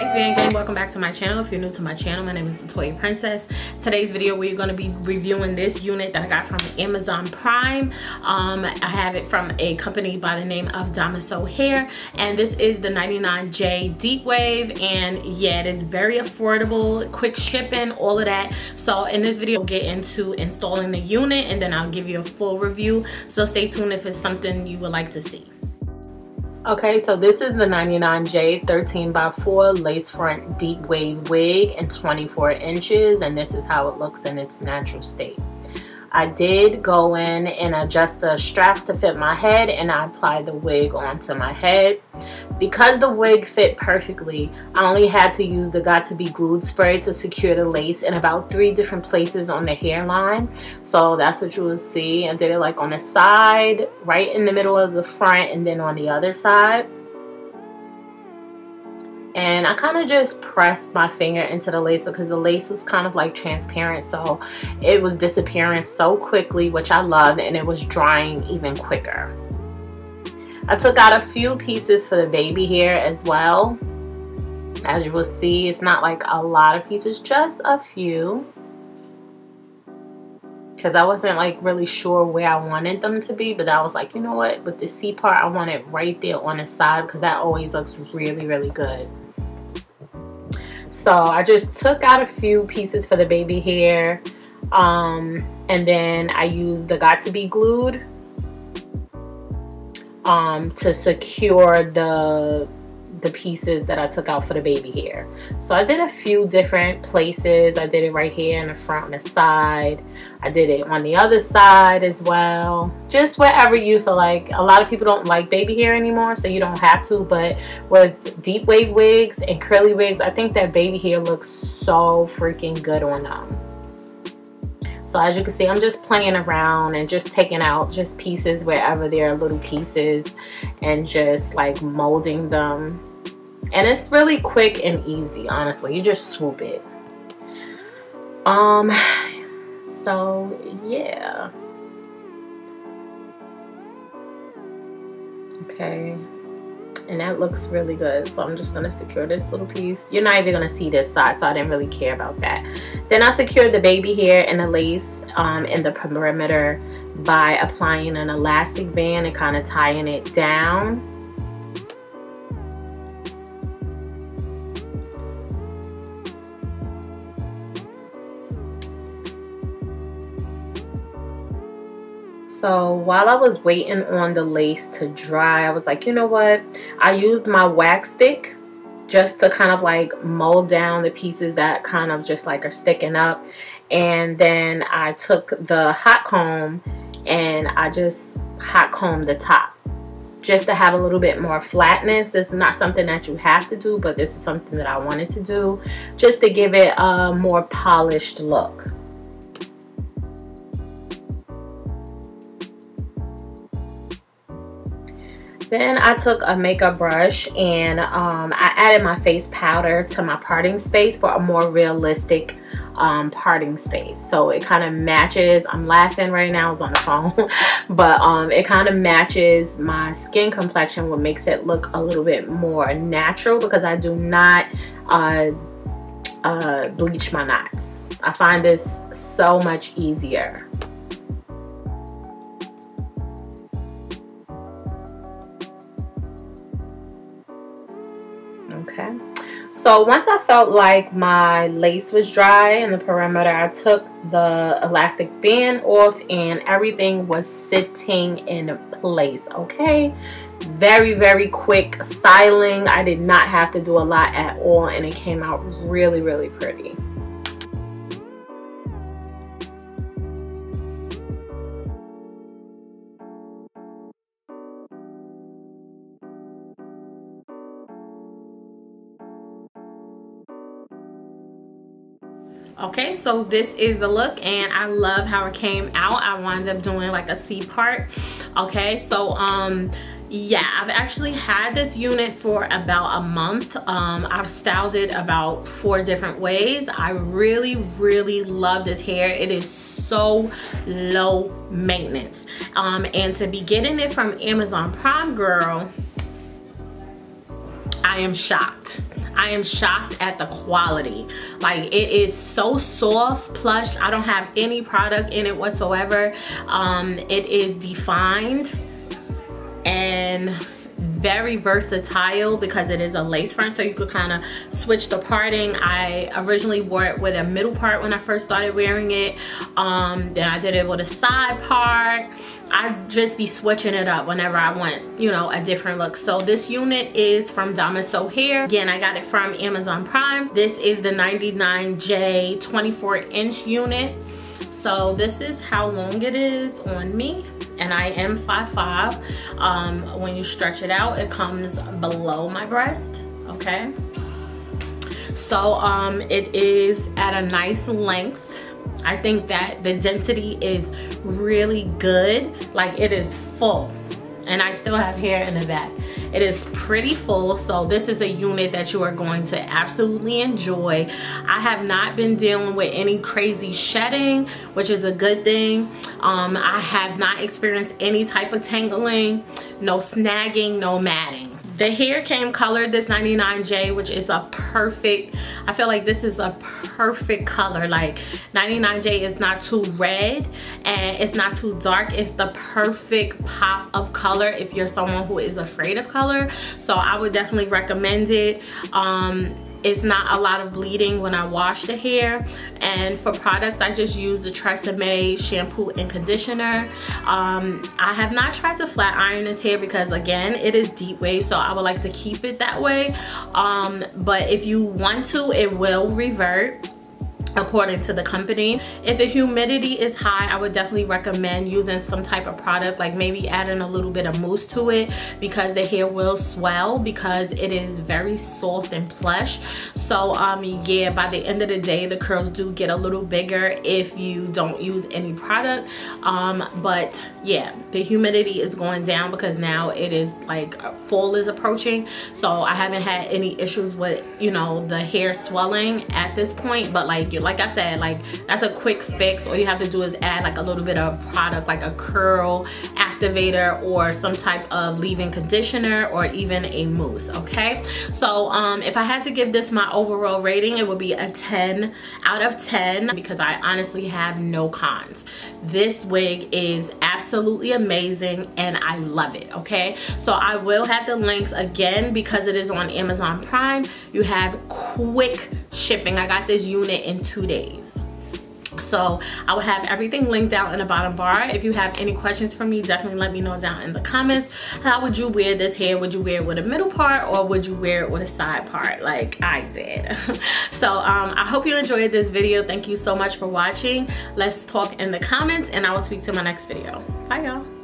gang gang welcome back to my channel. If you're new to my channel my name is Toya Princess. Today's video we're going to be reviewing this unit that I got from Amazon Prime. Um, I have it from a company by the name of Domiso Hair and this is the 99J Deep Wave and yeah it is very affordable quick shipping all of that. So in this video we'll get into installing the unit and then I'll give you a full review. So stay tuned if it's something you would like to see Okay, so this is the 99J 13 by 4 lace front deep wave wig in 24 inches and this is how it looks in its natural state. I did go in and adjust the straps to fit my head and I applied the wig onto my head. Because the wig fit perfectly, I only had to use the Got To Be Glued spray to secure the lace in about three different places on the hairline. So that's what you will see. I did it like on the side, right in the middle of the front, and then on the other side and I kind of just pressed my finger into the lace because the lace was kind of like transparent so it was disappearing so quickly which I loved and it was drying even quicker. I took out a few pieces for the baby hair as well. As you will see it's not like a lot of pieces just a few. Because I wasn't like really sure where I wanted them to be but I was like you know what? With the C part I want it right there on the side because that always looks really really good. So I just took out a few pieces for the baby hair um, and then I used the Got To Be Glued um, to secure the the pieces that I took out for the baby hair. So I did a few different places. I did it right here in the front and the side. I did it on the other side as well. Just wherever you feel like. A lot of people don't like baby hair anymore, so you don't have to. But with deep wave wigs and curly wigs, I think that baby hair looks so freaking good on them. So as you can see, I'm just playing around and just taking out just pieces wherever there are little pieces and just like molding them. And it's really quick and easy, honestly. You just swoop it. Um, so yeah. Okay and that looks really good. So I'm just gonna secure this little piece. You're not even gonna see this side so I didn't really care about that. Then I secured the baby hair and the lace um, in the perimeter by applying an elastic band and kind of tying it down So while I was waiting on the lace to dry, I was like, you know what? I used my wax stick just to kind of like mold down the pieces that kind of just like are sticking up. And then I took the hot comb and I just hot combed the top just to have a little bit more flatness. This is not something that you have to do, but this is something that I wanted to do just to give it a more polished look. Then I took a makeup brush and um, I added my face powder to my parting space for a more realistic um, parting space. So it kind of matches, I'm laughing right now, I was on the phone, but um, it kind of matches my skin complexion, what makes it look a little bit more natural because I do not uh, uh, bleach my knots. I find this so much easier. So once I felt like my lace was dry in the perimeter I took the elastic band off and everything was sitting in place okay? Very very quick styling. I did not have to do a lot at all and it came out really really pretty okay so this is the look and I love how it came out. I wound up doing like a C part okay? So um yeah I've actually had this unit for about a month. Um, I've styled it about four different ways. I really really love this hair. It is so low maintenance. Um, and to be getting it from Amazon Prime girl I am shocked I am shocked at the quality. Like it is so soft, plush. I don't have any product in it whatsoever. Um, it is defined and very versatile because it is a lace front so you could kind of switch the parting. I originally wore it with a middle part when I first started wearing it. Um, then I did it with a side part. I just be switching it up whenever I want you know a different look. So this unit is from Domiso Hair. Again I got it from Amazon Prime. This is the 99J 24 inch unit so this is how long it is on me and I am 5'5". Um, when you stretch it out, it comes below my breast, okay? So um, it is at a nice length. I think that the density is really good. Like it is full and I still have hair in the back. It is pretty full, so this is a unit that you are going to absolutely enjoy. I have not been dealing with any crazy shedding, which is a good thing. Um, I have not experienced any type of tangling, no snagging, no matting. The hair came colored this 99J, which is a perfect, I feel like this is a perfect color. Like 99J is not too red and it's not too dark. It's the perfect pop of color if you're someone who is afraid of color. So I would definitely recommend it. Um, it's not a lot of bleeding when I wash the hair. And for products I just use the Tresemme shampoo and conditioner. Um, I have not tried to flat iron this hair because again it is deep wave so I would like to keep it that way. Um, but if you want to it will revert according to the company. If the humidity is high, I would definitely recommend using some type of product, like maybe adding a little bit of mousse to it because the hair will swell because it is very soft and plush. So um, yeah, by the end of the day, the curls do get a little bigger if you don't use any product. Um, but yeah, the humidity is going down because now it is like fall is approaching. So I haven't had any issues with, you know, the hair swelling at this point, but like you like I said like that's a quick fix. All you have to do is add like a little bit of product like a curl activator or some type of leave-in conditioner or even a mousse okay? So um if I had to give this my overall rating it would be a 10 out of 10 because I honestly have no cons. This wig is absolutely amazing and I love it okay? So I will have the links again because it is on Amazon Prime. You have quick shipping. I got this unit in two days so I will have everything linked down in the bottom bar. If you have any questions for me, definitely let me know down in the comments. How would you wear this hair? Would you wear it with a middle part or would you wear it with a side part like I did? so um, I hope you enjoyed this video. Thank you so much for watching. Let's talk in the comments and I will speak to my next video. Bye y'all.